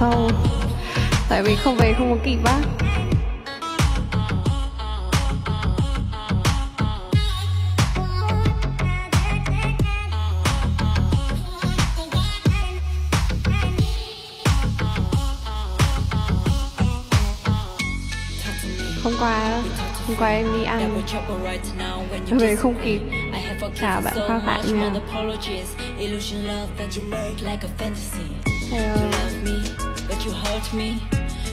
sâu Tại vì không về không có kịp á. Hôm qua Hôm qua em đi ăn. Về không kịp. Chào bạn Khoa Phạm nha. Hello you hurt me.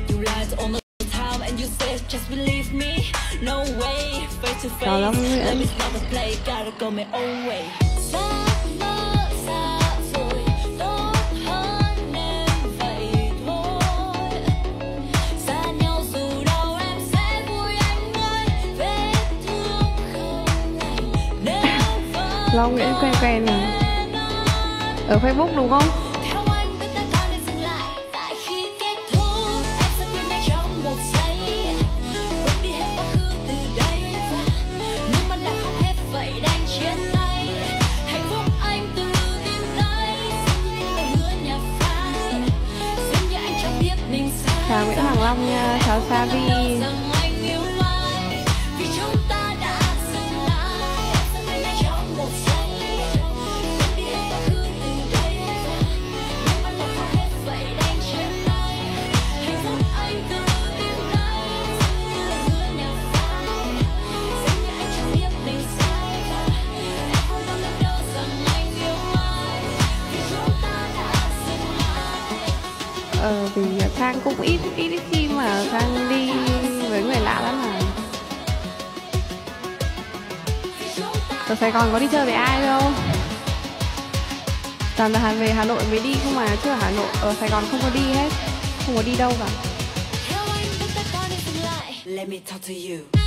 You lied all the time and you said just believe me. No way, face to face. Let me stop the play, gotta go my own way. Long Nguyễn quen quen nè Ở Facebook đúng không? Chào Nguyễn Hoàng Long nha Chào Savi Ờ vì Khang cũng ít ít khi mà Khang đi với người lạ lắm mà. Ở Sài Gòn có đi chơi với ai đâu? Toàn là về Hà Nội mới đi không mà, chứ ở Hà Nội, ở Sài Gòn không có đi hết, Không có đi đâu cả. Let me talk to you.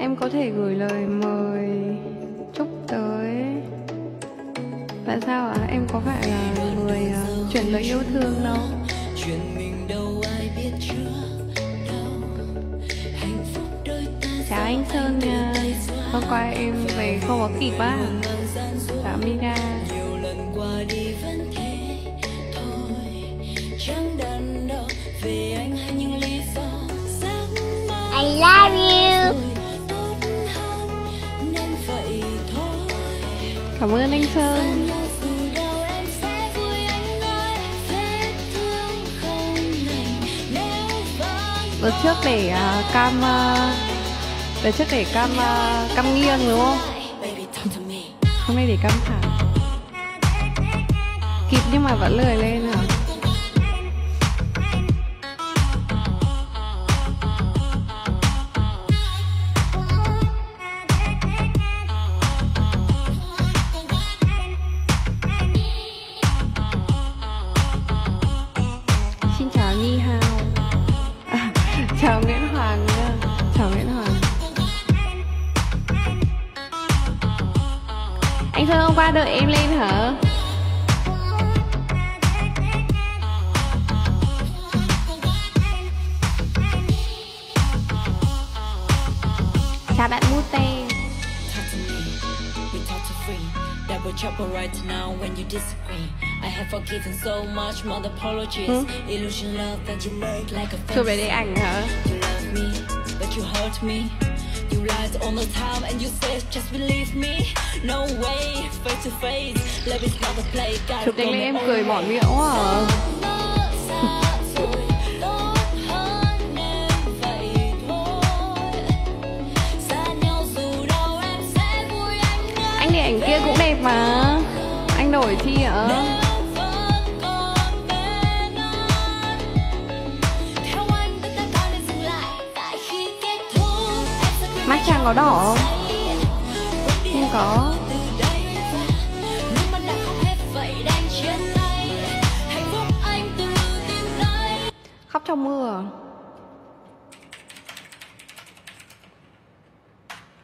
Em có thể gửi lời mời chúc tới. Tại sao ạ? Em có phải là người à, chuyển lời yêu thương đâu? Chuyện mình đâu ai biết chưa đâu. Hạnh phúc đôi ta Chào anh Sơn nha. Hôm qua em về không có kịp á. Chào Mina. Nhiều lần qua Cảm ơn anh Sơn thương Đợt trước để uh, cam uh, Đợt trước để cam uh, cam nghiêng đúng không? Hôm nay để cam thẳng Kịp nhưng mà vẫn lười lên hả? Chụp để để ảnh hả You love me, but you hurt me. You lied all the time and you said just believe me. No way, face to face. Love is not a play. Gotta chụp đánh lấy em cười way. miệng quá à. Anh để ảnh kia cũng đẹp mà anh đổi chi ạ Nếu hạnh có anh không? Không có. Khóc trong mưa à?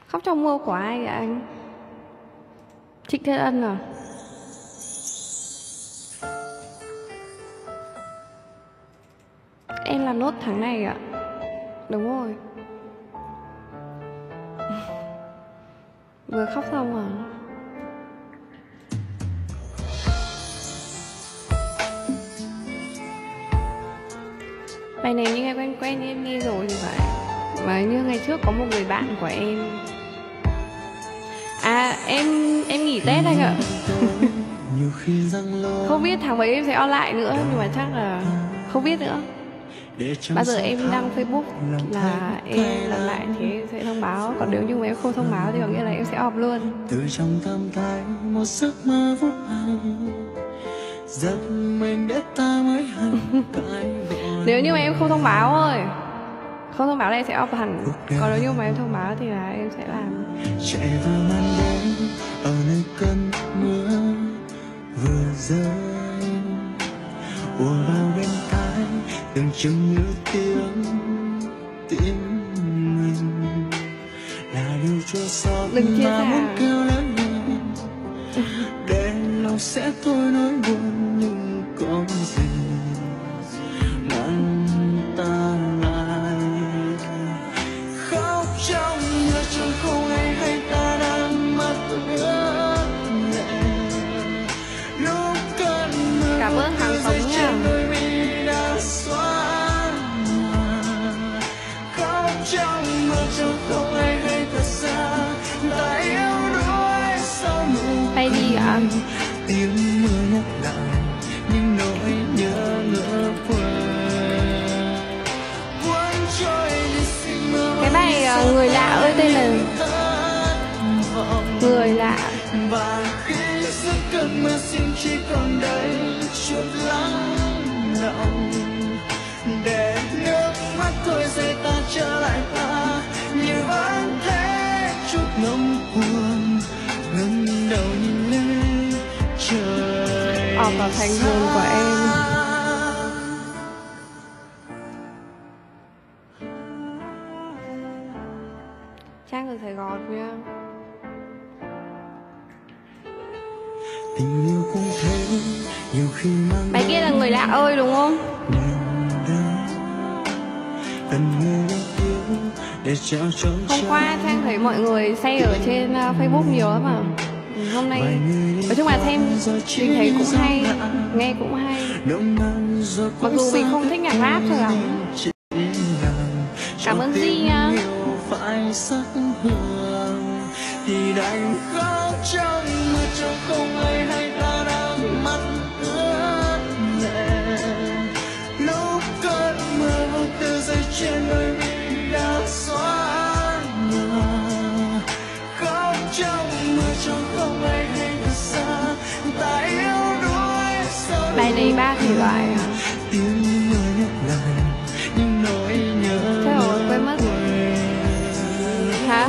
khóc trong mưa của ai vậy anh? Trịnh thế ân à? Em làm nốt tháng này ạ. Đúng rồi. Vừa khóc xong à Bài này như nghe quen quen em nghe rồi thì phải. Mà như ngày trước có một người bạn của em. À em em nghỉ Tết anh ạ. Không biết tháng mấy em sẽ on lại nữa Nhưng mà chắc là không biết nữa Bao giờ em đăng Facebook là em làm lại thì em sẽ thông báo. Còn nếu như mà em không thông báo thì có nghĩa là em sẽ off luôn. Từ trong tâm tay một giấc mơ vút giật mình để ta mới Nếu như mà em không thông báo thôi Không thông báo là em sẽ off hẳn. Còn nếu như mà em thông báo thì là em sẽ làm. Chạy vào màn đêm ở nơi cơn mưa vừa rơi. Ùa vào bên từng chừng như tiếng tim mình là điều chua xót mà muốn kêu lớn lên. Để lòng sẽ thôi nỗi buồn nhưng có gì vào thành vườn của em. Trang từ Sài Gòn nha tình yêu cũng thế nhiều khi mang Bài kia là Người lạ ơi đúng không? Hôm qua Trang thấy mọi người say ở trên uh, Facebook nhiều lắm Ừ, Hôm nay Nói chung là xem Mình thấy cũng hay, Nghe cũng hay Mặc dù mình không thích nhạc rap cho lắm à. Cảm ơn Di nha. Lại à? những quên mất. Hả?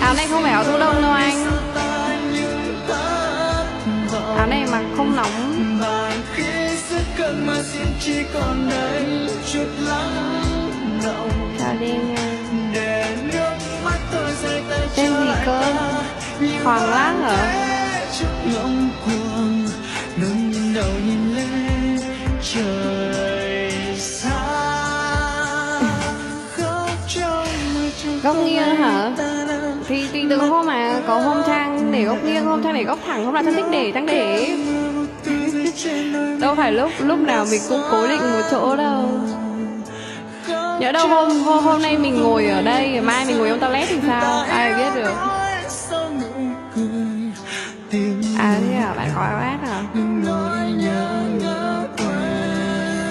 Áo này không phải áo thu đông đâu anh Áo này mặc không nóng đây Chào đen nha Tên gì cơ? Hoàng Lác hả? Để góc nghiêng, hôm Trang để góc thẳng, hôm nào Trang thích để, Trang để. Đâu phải lúc lúc nào mình cũng cố định một chỗ đâu. Nhớ đâu hôm hôm, hôm nay mình ngồi ở đây mai mình ngồi trong toilet thì sao? Ai biết được. À thế à? Bạn có ác à?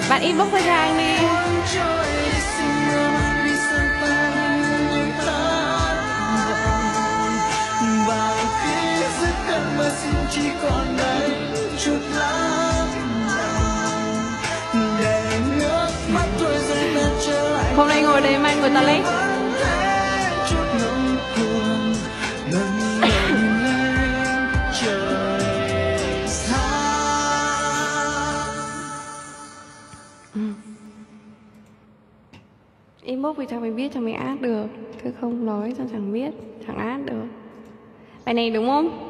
Bạn inbox cho trang đi. Hôm nay ngồi đây mai ngồi ta lấy. Lên inbox thì cho mình biết, cho mình át được. Cứ không nói cho chẳng biết chẳng át được. Bài này đúng không?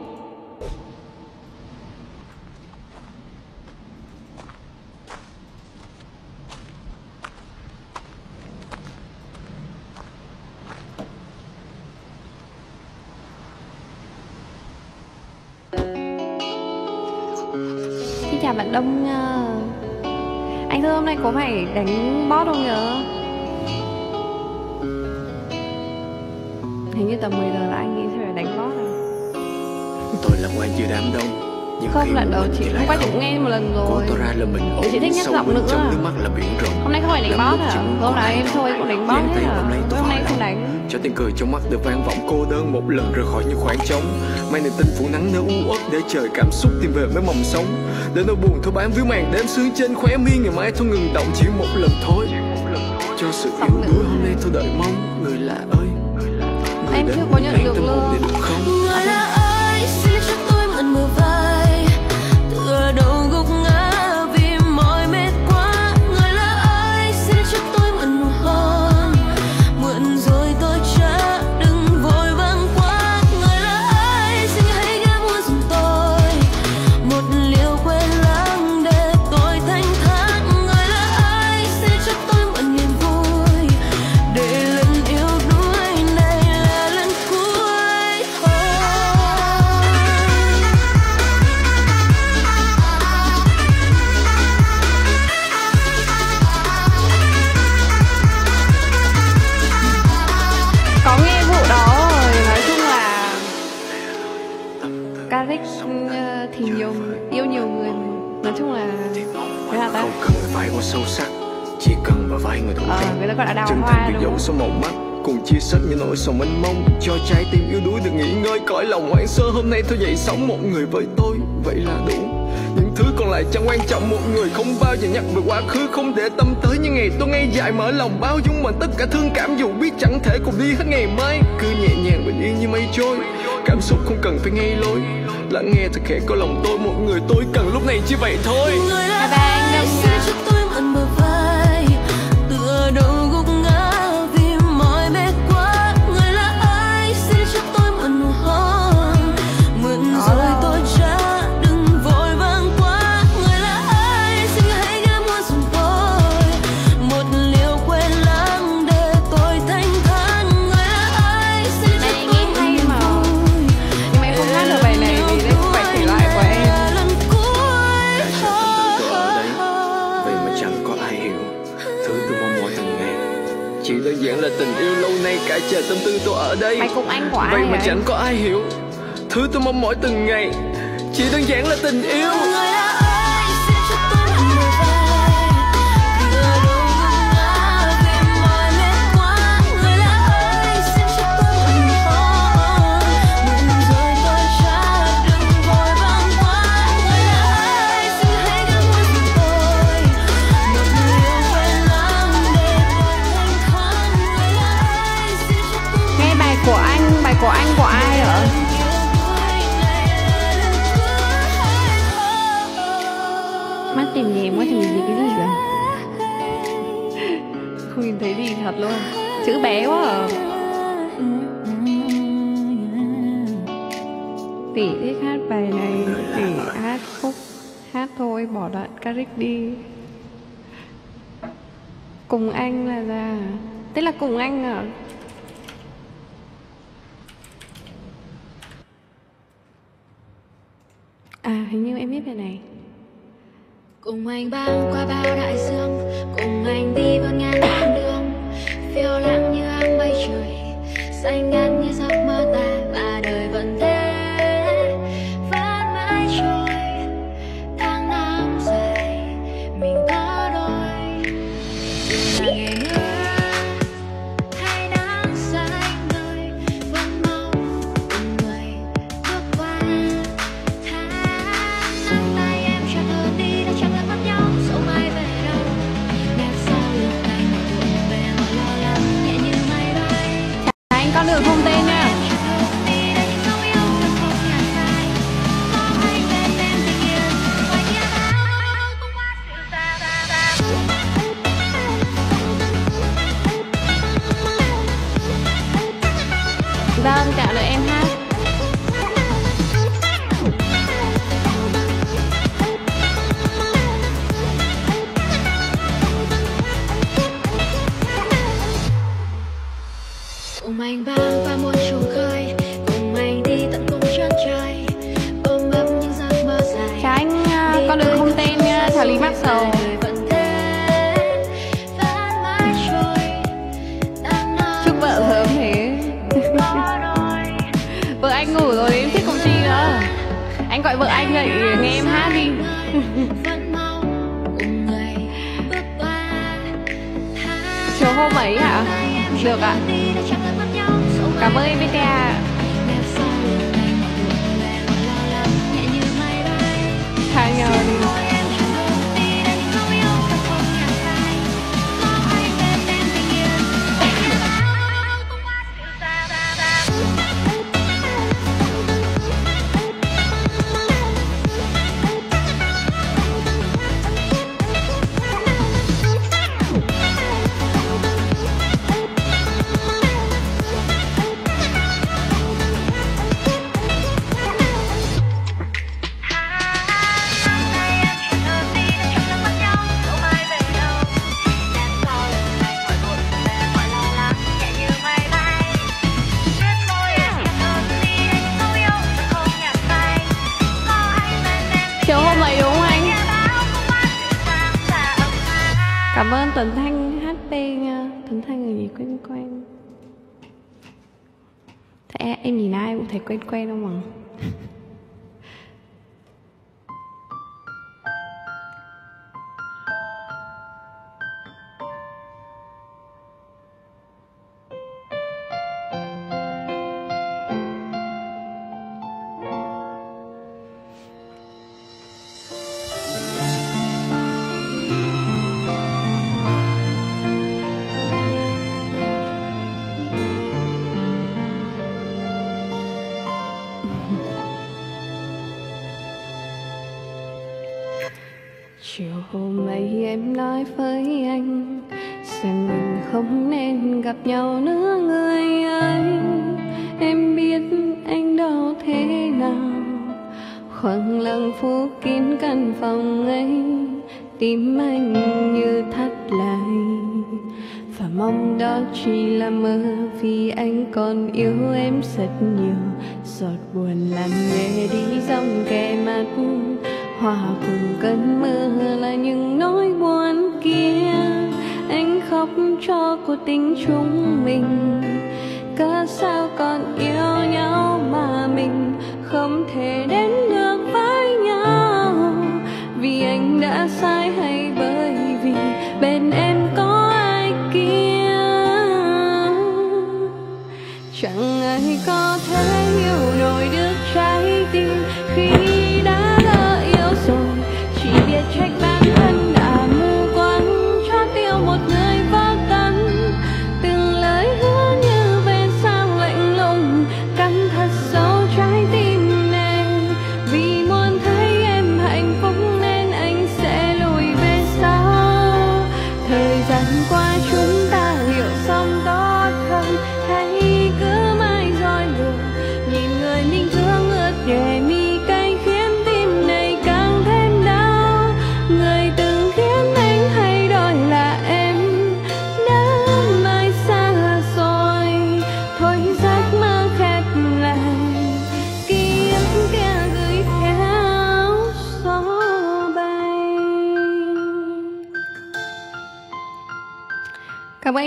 Nay có phải đánh boss không nhớ Hình như tầm 10 giờ là anh nghĩ sẽ phải đánh boss rồi. Tôi là quan chưa đám đông nhưng Không lần đầu chị hôm qua chị cũng nghe một lần rồi. Tỏ ra là mình ổn chị thích sâu giọng nữa. trong nước mắt là biển rộng. Hôm nay không phải đánh à muốn Hôm nào em thôi cũng đánh boss hết tôi Hôm nay không đánh. Cho tiếng cười trong mắt được vang vọng cô đơn một lần rời khỏi những khoảng trống. Mang niềm tin phủ nắng nơi u uất để trời cảm xúc tìm về mới mong sống. Để nỗi buồn thôi bám víu màn đêm sương trên khóe mi ngày mai thôi ngừng động chỉ một lần thôi. Cho sự yếu đuối hôm nay thôi đợi mong người lạ ơi. Người Em chưa có nhận được luôn. Người tình người ta gọi là đào chân hoa đúng dẫu số màu mắt cùng chia sẻ những nỗi sầu mênh mông. Cho trái tim yếu đuối được nghỉ ngơi cõi lòng hoang sơ. Hôm nay thôi dậy sống một người với tôi vậy là đủ. Những thứ còn lại chẳng quan trọng một người không bao giờ nhắc về quá khứ. Không để tâm tới những ngày tôi ngay dại mở lòng bao dung mình tất cả thương cảm. Dù biết chẳng thể cùng đi hết ngày mai cứ nhẹ nhàng bình yên như mây trôi. Cảm xúc không cần phải ngay lối lắng nghe thật khẽ có lòng tôi. Một người tôi cần lúc này chỉ vậy thôi. Người anh ai nha. cho tôi mượn bờ vai chờ tâm tư tôi ở đây. Mày cùng anh của ai Vậy mà vậy? chẳng có ai hiểu. Thứ tôi mong mỏi từng ngày Chỉ đơn giản là tình yêu Bài của anh của ai ạ? mắt tìm gì Mắt tìm nhèm quá cái gì vậy? Không nhìn thấy gì thật luôn. Chữ bé quá à. Tỷ thích hát bài này Tỷ hát khúc, Hát thôi, bỏ đoạn Caric đi. Cùng anh là ra Tức là cùng anh à? À hình như em biết bài này. Cùng anh băng qua bao đại dương, cùng anh đi vượt ngàn con đường. Phiêu lãng như áng mây trời, xanh ngắt như giấc mơ ta Chiều hôm ấy hả? Được ạ Cảm ơn nhau nữa người ơi. Em biết anh đau thế nào. Khoảng lặng phủ kín căn phòng ấy, Tim anh như thắt lại. Và mong đó chỉ là mơ Vì anh còn yêu em rất nhiều. Giọt buồn làm nghe đi dòng kề mắt. Hòa cùng cơn mưa là những nỗi buồn kia khóc cho cuộc tình chúng mình. Cớ sao còn yêu nhau mà mình không thể đến được với nhau? Vì anh đã sai hay bởi vì bên em có ai kia? Chẳng ai có thể hiểu nổi được trái tim khi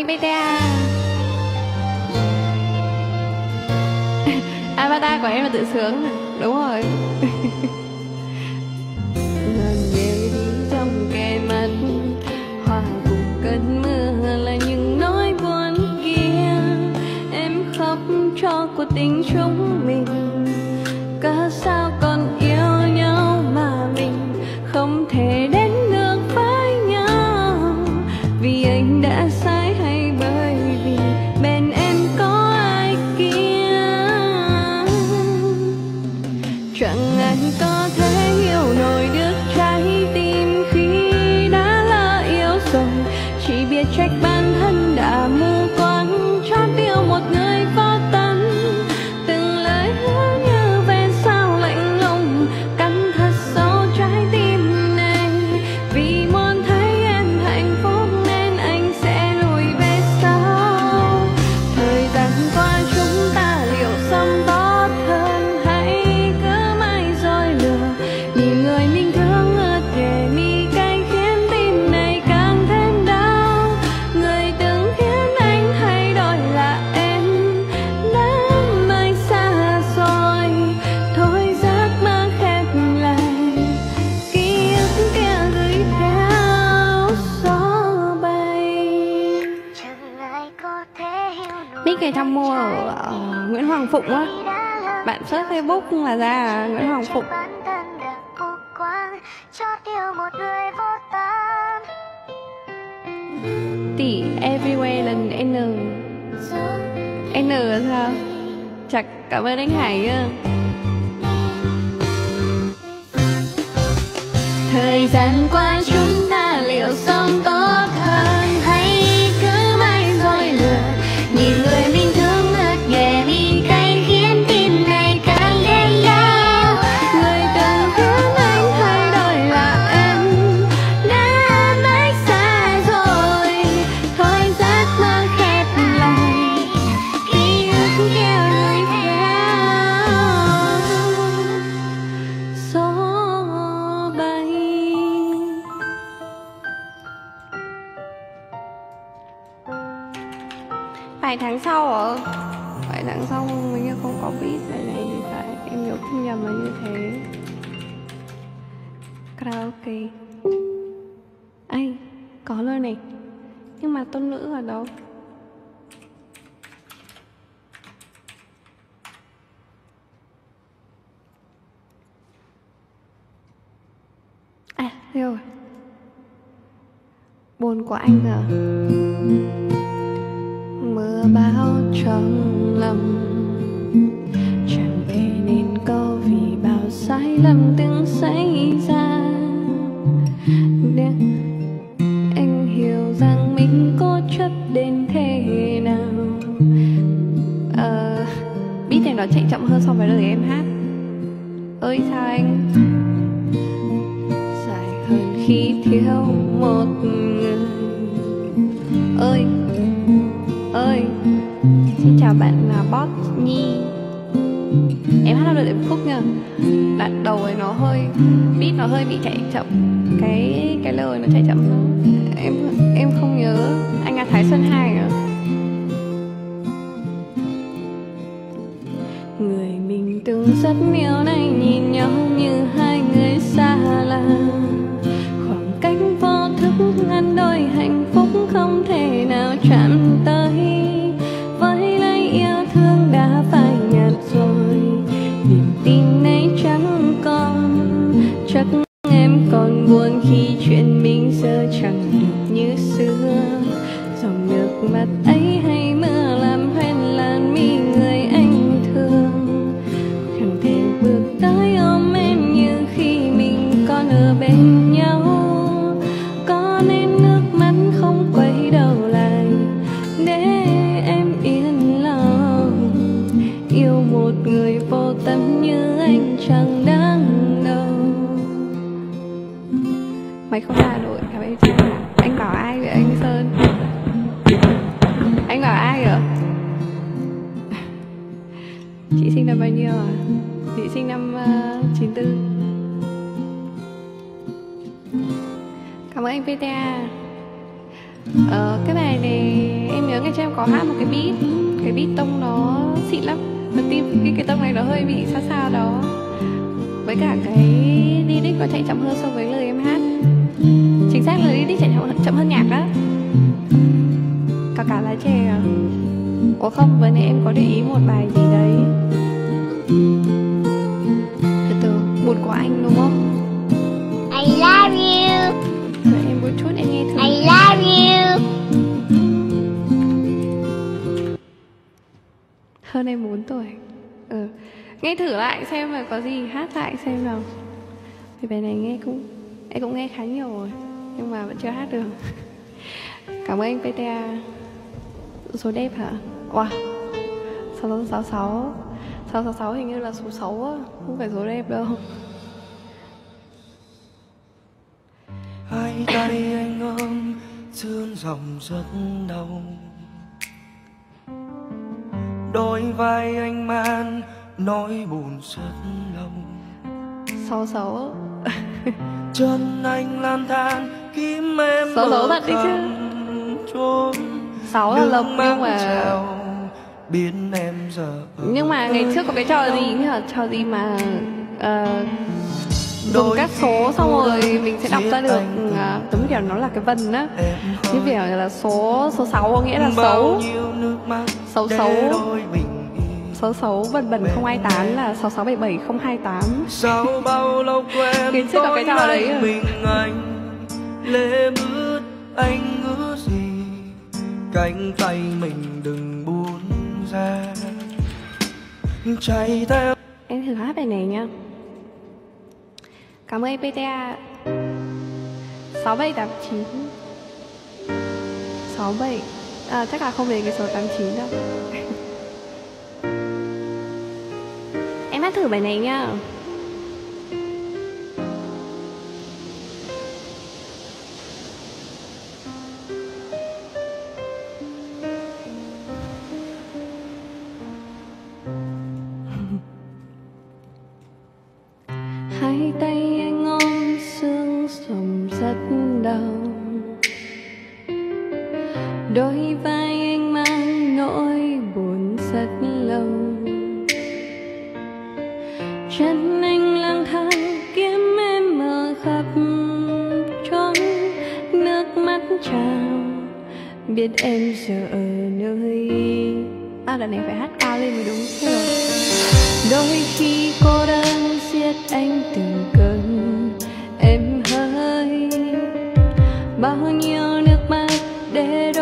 Cảm Avatar của em là tự sướng. Đúng rồi. Ngần về đi trong kề mắt Hòa cùng cơn mưa là những nỗi buồn kia. Em khóc cho cuộc tình chúng mình. Chặt cảm ơn anh Hải buồn của anh à? Mưa bão trong lòng chẳng thể nên có vì bao sai lầm từng xảy ra. Để anh hiểu rằng mình cố chấp đến thế nào ờ biết này nó chạy chậm hơn so với lời em hát. Ơi sao anh? Dài hơn khi thiếu một mình xin chào bạn là Bot Nhi. Em hát được điểm khúc nha. Đoạn đầu ấy nó hơi, beat nó hơi bị chạy chậm. Cái cái lời nó chạy chậm em em không nhớ anh là Thái Xuân Hai nữa. Người mình từng rất yêu nay nhìn nhau như hai người xa lạ. Khoảng cách vô thức ngăn đôi hạnh phúc không thể nào chạm em còn buồn khi chuyện mình giờ chẳng được như xưa. Dòng nước mắt mày không ra hà nội gặp em giờ anh bảo ai vậy? Anh sơn. Anh bảo ai vậy? Chị sinh năm bao nhiêu à? Chị sinh năm ờ, uh, 94 Cảm ơn anh PTA Ờ, cái bài này em nhớ ngày trước em có hát một cái beat. Cái beat tông nó xịn lắm. Đầu tiên cái, cái tông này nó hơi bị xa xa đó. Với cả cái lyric nó chạy chậm hơn so với lời em hát. Chính xác lời lyric chạy chậm, chậm hơn nhạc đó Cả cả lá chè à Ủa không, vừa nãy em có để ý một bài gì đấy Từ từ, một của anh đúng không? I love you. Đợi em một chút em nghe thử I love you. hơn em 4 tuổi ừ. nghe thử lại xem là có gì hát lại xem nào thì bài này nghe cũng em cũng nghe khá nhiều rồi nhưng mà vẫn chưa hát được. Cảm ơn anh PTA số đẹp hả? Wow. Sáu sáu sáu sáu. Sáu sáu hình như là số xấu á không phải số đẹp đâu. Hai tay anh ôm sương dòng rất đau. Đôi vai anh mang nỗi buồn rất lâu. Sáu sáu chân anh lang thang kiếm em xấu ở thật đấy chứ. chốn. Sáu là lộc nhưng mà biến em giờ nhưng mà ngày trước có cái trò gì nhỉ? Trò gì mà ờ, dùng các số xong rồi mình sẽ đọc ra được uh, giống kiểu nó là cái vần á. Như kiểu là số số 6 có nghĩa là xấu. Xấu xấu. Số 6 vần hai tám là 6677 028 Sau bao lâu quen Kiến thức có cái trò đấy à? mình anh? Lệ bước anh ước gì? Cánh tay mình đừng buông ra. Chạy theo. Em thử hát bài này nha cảm ơn PTA 6789 67 à, chắc là không đến cái số 89 đâu hát thử bài này nha. Mắt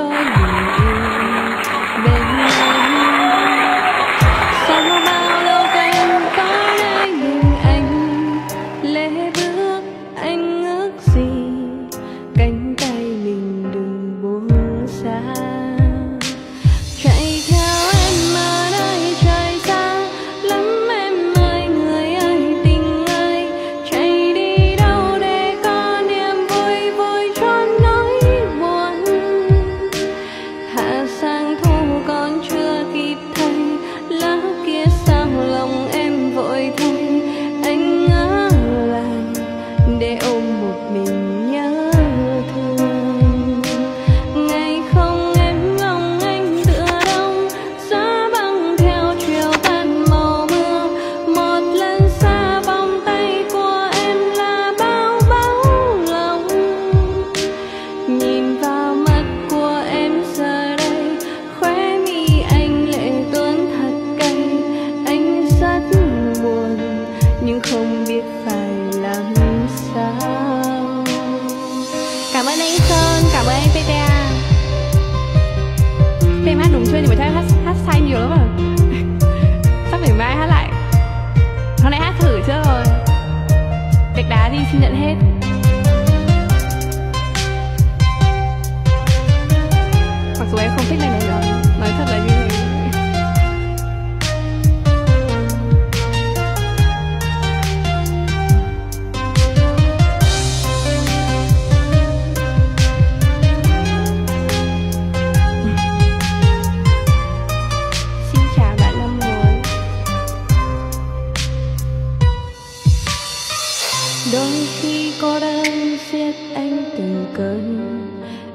đôi khi có đang giết anh từng cơn,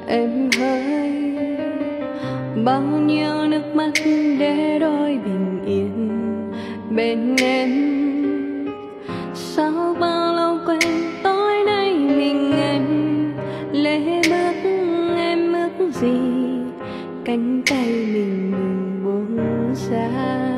em hơi bao nhiêu nước mắt để đôi bình yên bên em. Sao bao lâu quên tối nay mình em? Lê bước, em ước gì cánh tay mình mình buông ra?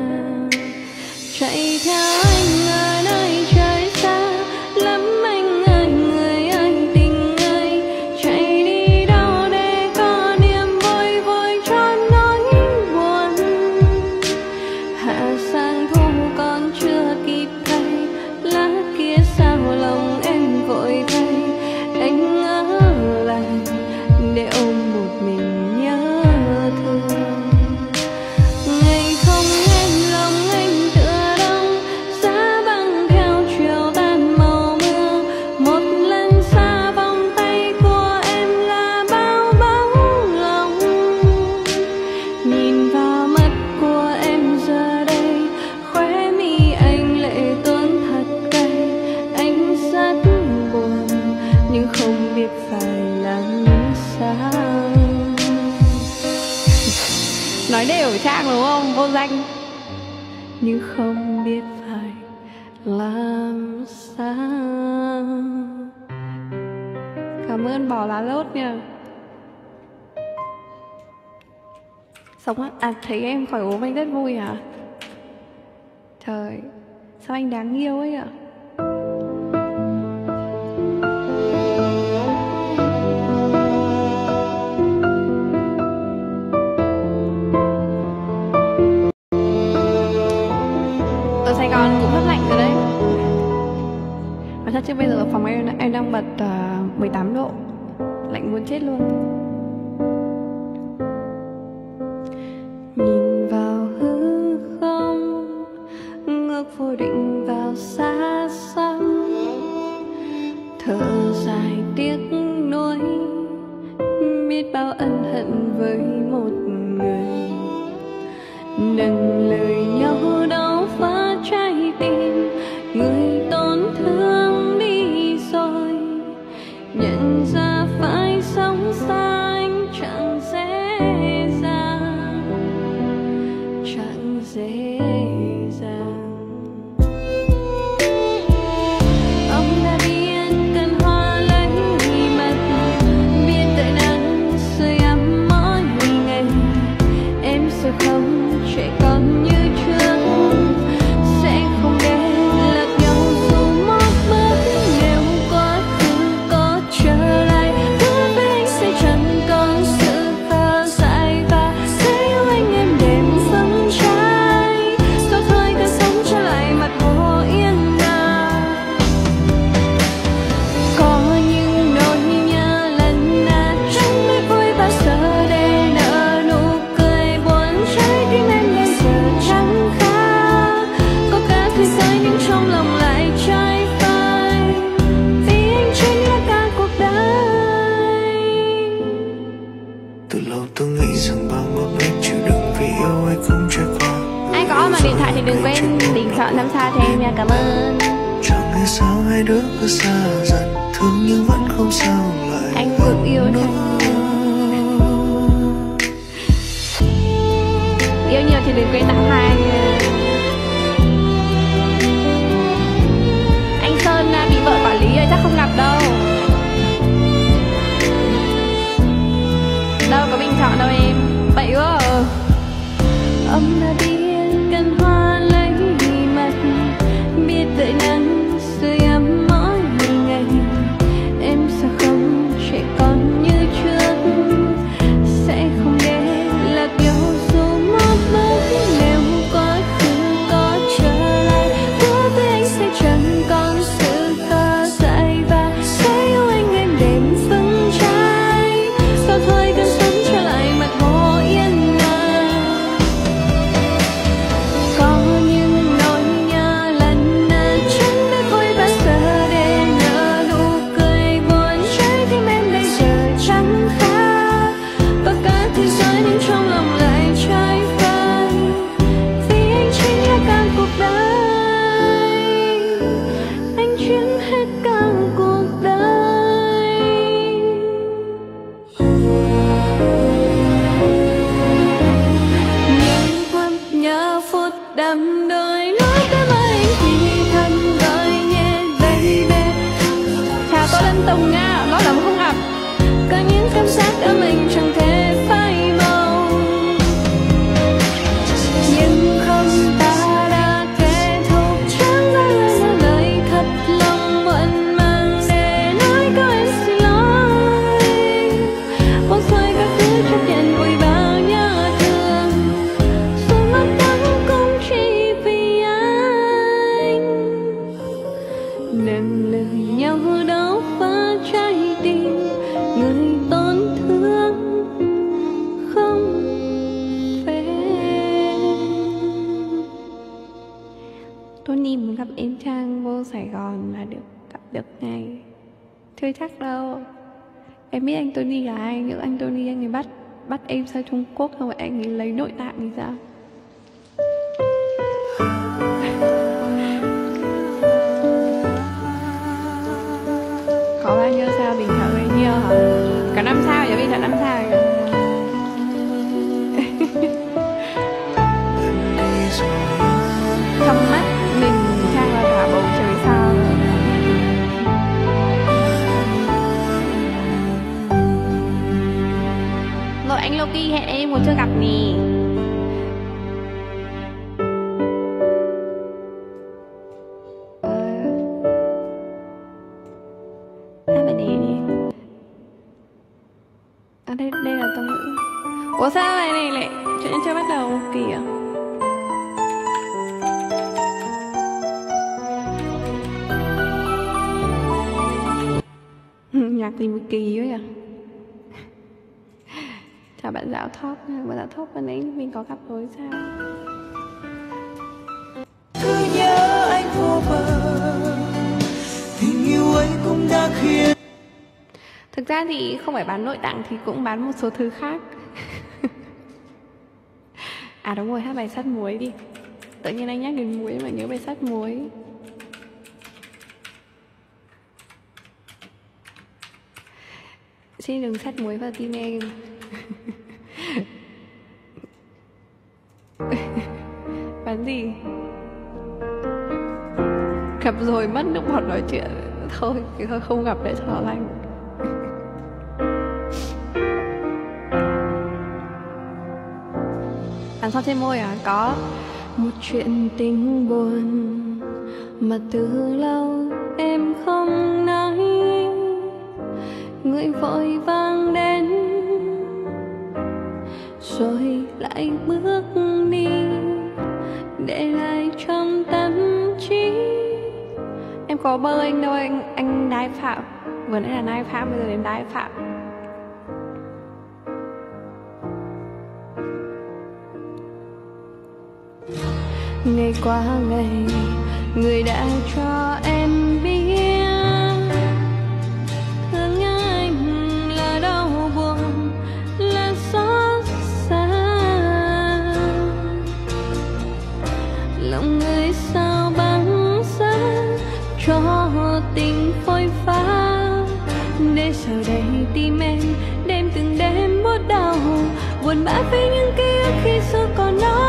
sống á à thấy em khỏi ốm anh rất vui hả à? trời sao anh đáng yêu ấy ạ à? ở Sài Gòn cũng rất lạnh rồi đấy Nói thật chứ bây giờ ở phòng em em đang bật à, uh, 18 độ Lạnh muốn chết luôn không sao lại anh cũng yêu thật yêu nhiều thì đừng quên tặng hai anh chắc đâu. Em biết anh Tony là ai, Nhưng anh Tony anh ấy bắt Bắt em sang Trung Quốc Xong rồi anh ấy lấy nội tạng thì sao Có bao nhiêu sao bình chọn bao nhiêu hả? Cả năm sao giờ bây giờ năm sao hẹn em còn chưa gặp nè này ờ. À đây, đây là tâm ngữ. Ủa sao này này lại Chuyện chưa bắt đầu kìa nhạc gì mà kỳ quá vậy? à? Bạn dạo top bạn dạo top bạn ấy mình có gặp rồi sao? Cứ nhớ anh vô bờ tình yêu ấy cũng đã khiến thực ra thì không phải bán nội tạng thì cũng bán một số thứ khác. À đúng rồi hát bài sắt muối đi. Tự nhiên anh nhắc đến muối mà nhớ bài sắt muối. Xin đừng sắt muối vào tim em gặp rồi, mất nước bọt nói chuyện. Thôi, thì thôi, không gặp để cho nó lành. Đằng sau trên môi à? Có. Một chuyện tình buồn Mà từ lâu em không nói. Người vội vàng đến, Rồi lại bước đi. Để lại có bơ anh đâu, anh Anh đái phạm. Vừa nãy là nai phạm, Bây giờ đến đái phạm. Ngày qua ngày, người đã cho mãi với những ký ức khi xưa còn đó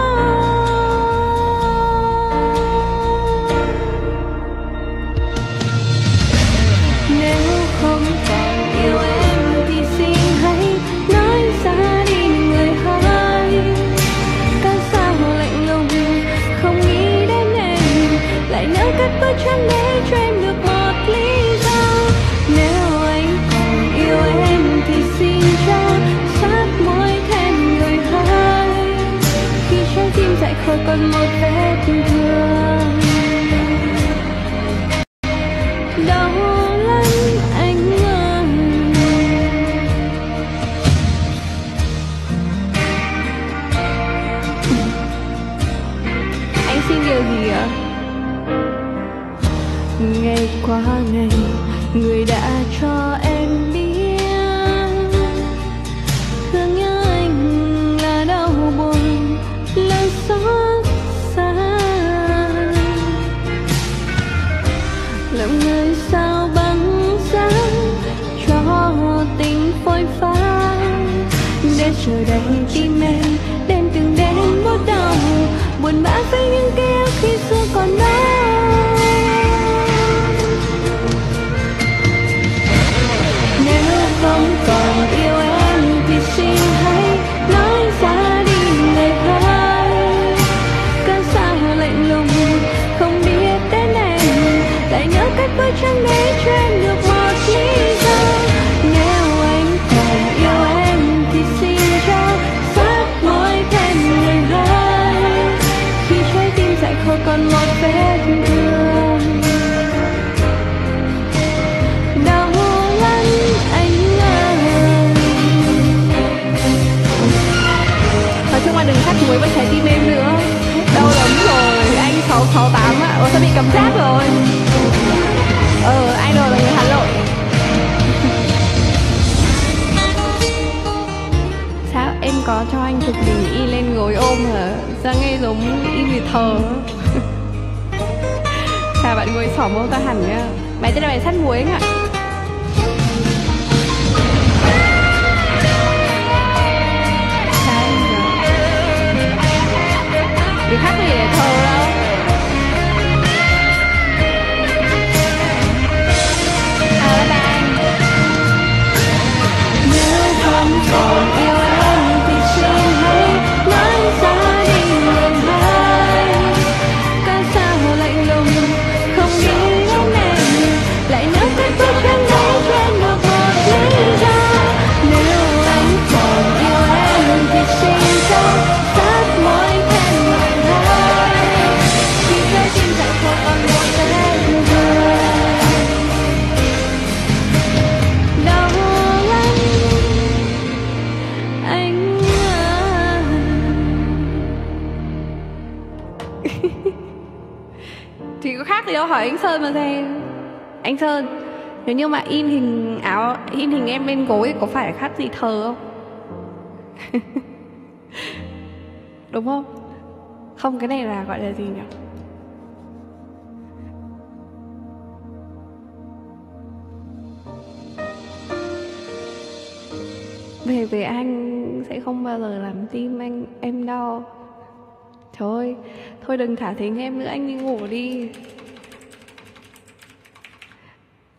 một vết thương đau 你开会 nếu như mà in hình áo, in hình em bên gối, có phải khác gì thờ không? Đúng không? Không, cái này là gọi là gì nhỉ? Về về anh sẽ không bao giờ làm tim anh em đau. Thôi thôi đừng thả thính em nữa, anh đi ngủ đi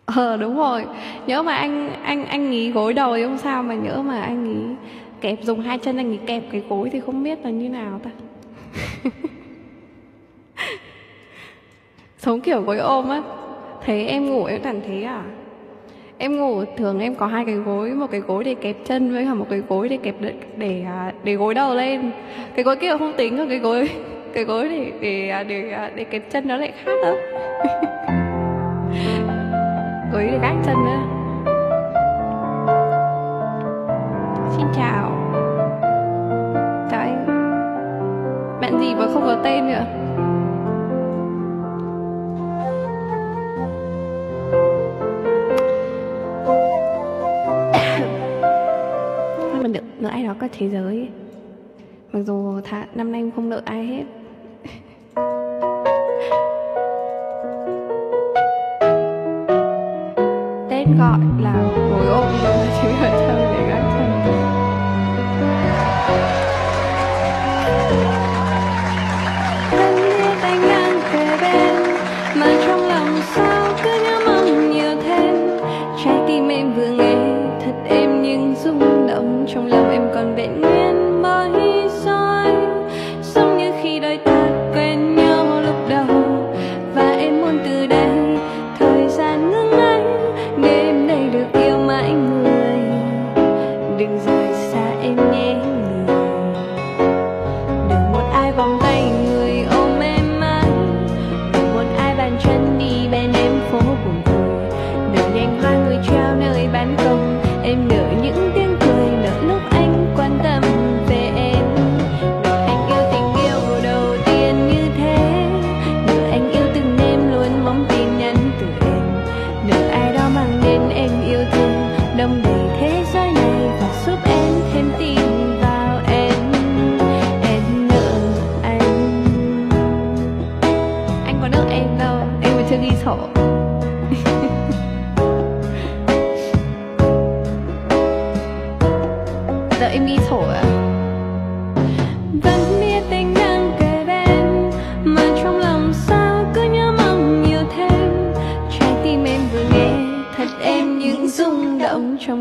ờ đúng rồi. Nhớ mà anh anh anh nghỉ gối đầu thì không sao mà nhớ mà anh nghỉ kẹp dùng hai chân anh nghỉ kẹp cái gối thì không biết là như nào ta. Sống kiểu gối ôm á. Thế em ngủ em toàn thế à em ngủ thường em có hai cái gối một cái gối để kẹp chân với cả một cái gối để kẹp để để, để gối đầu lên. Cái gối kia không tính rồi cái gối cái gối để để à, để à, để kẹp chân nó lại khác đó quấy để gác chân nữa xin chào. Chào anh. Bạn gì mà không có tên nữa mình được nợ ai đó cả thế giới. Mặc dù thà, năm nay không nợ ai hết. gọi là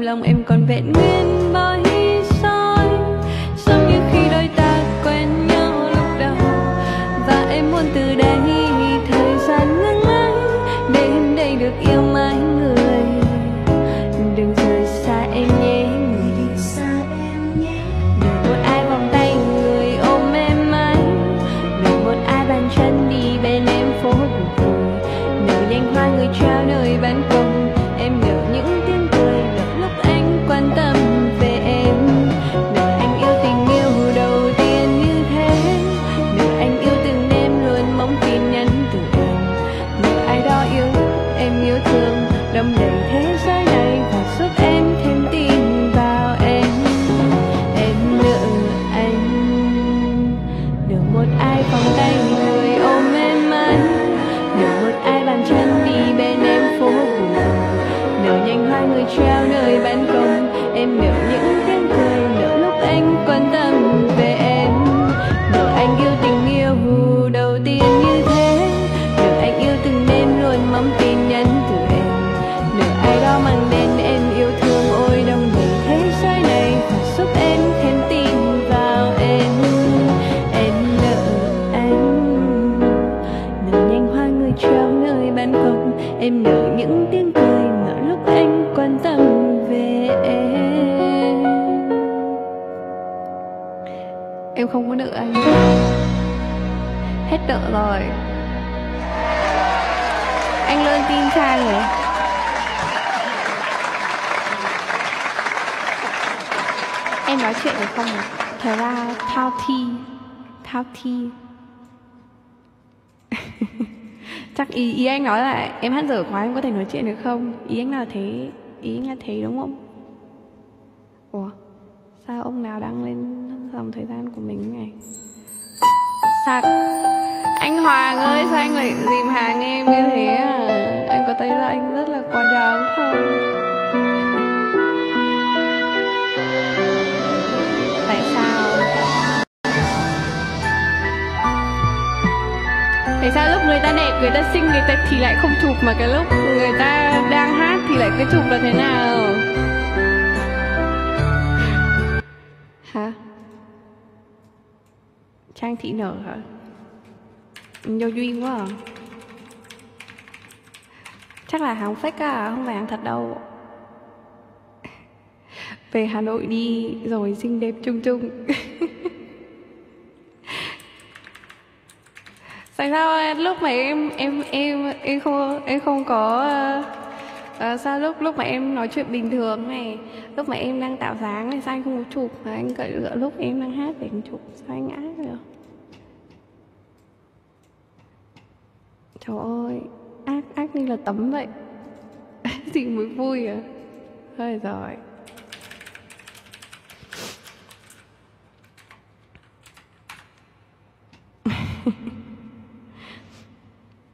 lòng em còn vẹn nguyên không thật ra, thao thi. Thao thi. Chắc ý ý anh nói là em hát dở quá, em có thể nói chuyện được không? Ý anh là thế, ý anh là thế đúng không? Ủa, sao ông nào đăng lên dòng thời gian của mình này? Sao anh Hoàng ơi, sao anh lại dìm hàng em như thế à? Anh có thấy là anh rất là quá đáng không? Tại sao lúc người ta đẹp, người ta xinh, người ta thì lại không chụp mà cái lúc người ta đang hát thì lại cứ chụp là thế nào? Hả? Trang thị nở hả? Vô duyên quá à. chắc là hàng fake à không phải hàng thật đâu. Về Hà Nội đi, rồi xinh đẹp chung chung. Thành sao lúc mà em em em em không em không có uh, sao lúc lúc mà em nói chuyện bình thường này lúc mà em đang tạo dáng này sao anh không có chụp? Mà anh cậy lựa lúc em đang hát để anh chụp sao anh ngã được? Trời ơi ác ác như là tấm vậy. Thì mới vui à? Hơi rồi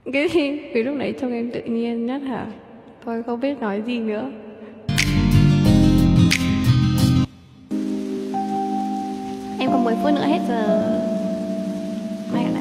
cái gì vì lúc nãy trông em tự nhiên nhất hả? Tôi không biết nói gì nữa. Em còn 10 phút nữa hết giờ. Mai gặp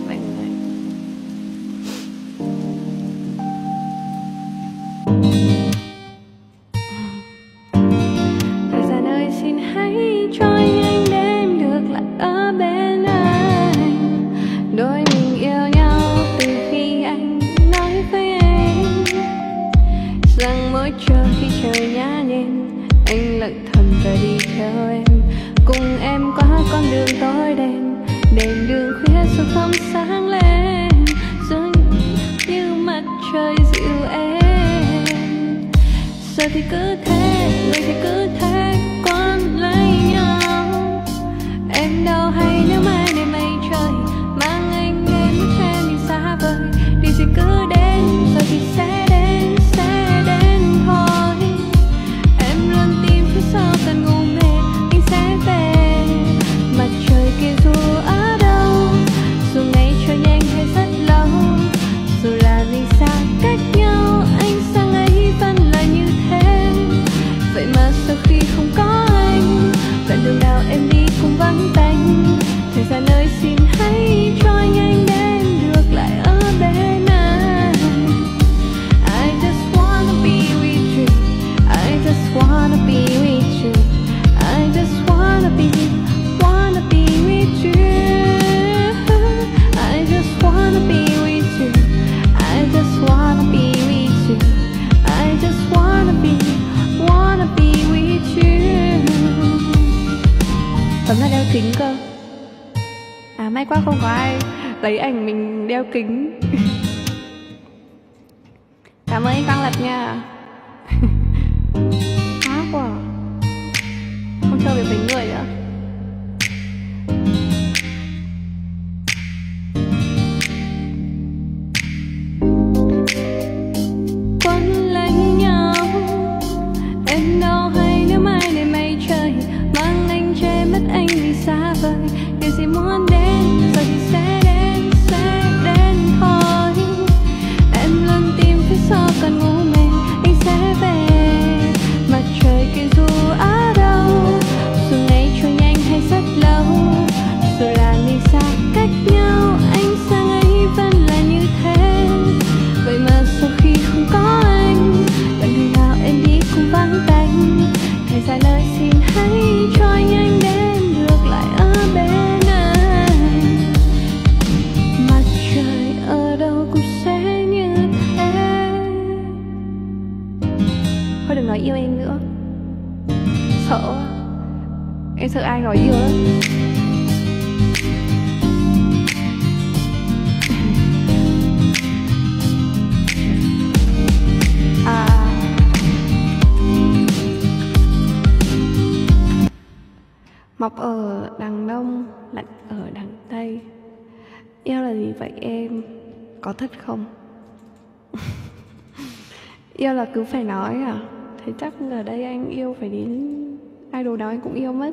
cứ phải nói à. Thế chắc ở đây anh yêu phải đến, idol nào anh cũng yêu mất.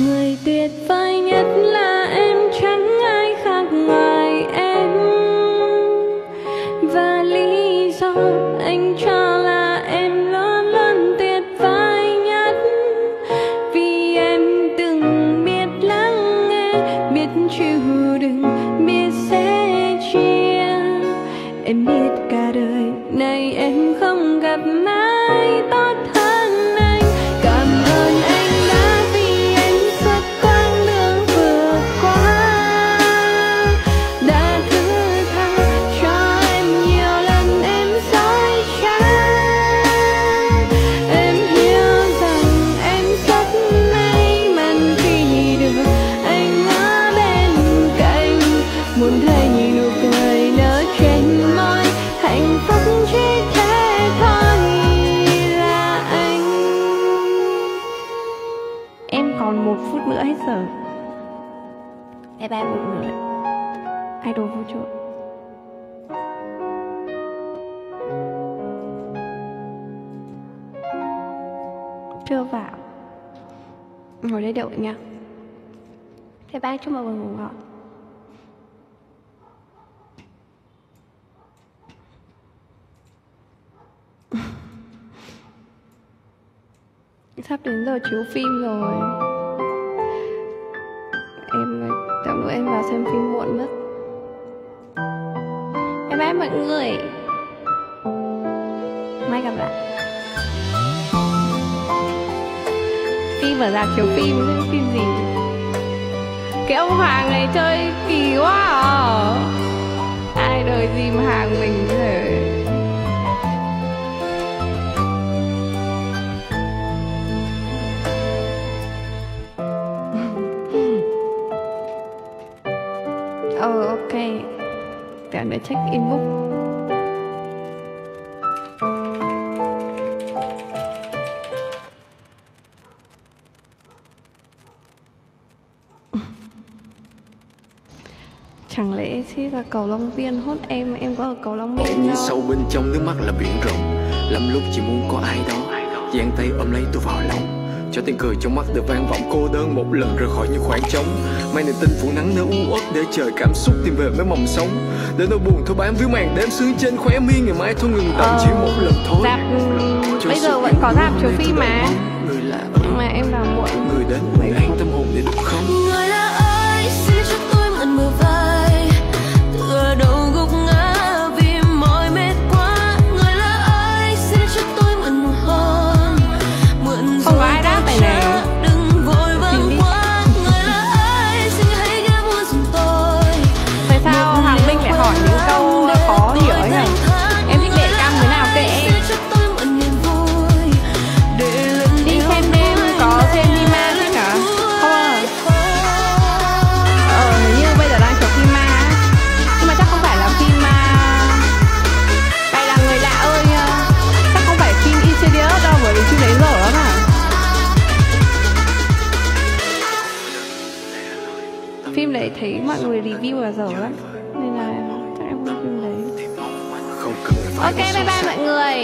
người tuyệt vời. Ngồi đây đợi nha. Thế bác chúc mọi người ngủ ngon. Sắp đến giờ chiếu phim rồi. Em Chẳng bữa em vào xem phim muộn mất. Bye bye mọi người. Mai gặp lại. Phim ở rạp chiếu phim phim gì? Cái ông Hoàng này chơi kỳ quá à. Ai đời gì mà hàng mình thế? Ờ ok. Để để check inbox. Chỉ là cầu Long Biên hốt em Em có ở cầu Long Em Biên nhìn đâu sâu bên trong nước mắt là biển rộng. Lắm lúc chỉ muốn có ai đó. Giang tay ôm lấy tôi vào lòng. Cho tiếng cười trong mắt được vang vọng cô đơn một lần rời khỏi những khoảng trống. Mang niềm tin phủ nắng nơi u uất để chờ cảm xúc tìm về với mầm sống. Để nỗi buồn thôi bám víu màn đêm sương trên khóe mi ngày mai thôi ngừng đợi chỉ một lần thôi. Rạp Cho bây sự giờ vẫn có rạp chiếu phim mà. Mà em vào muộn. Người đến người an tâm hồn để được không? Người thấy mọi người review là dở lắm. Nên là chắc em không phim đấy. Không cần phải Ok bye bye mọi người.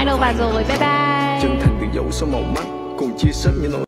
Idol vào rồi bye bye. Chân thành từ dẫu số màu mắt cùng chia sẻ những nỗi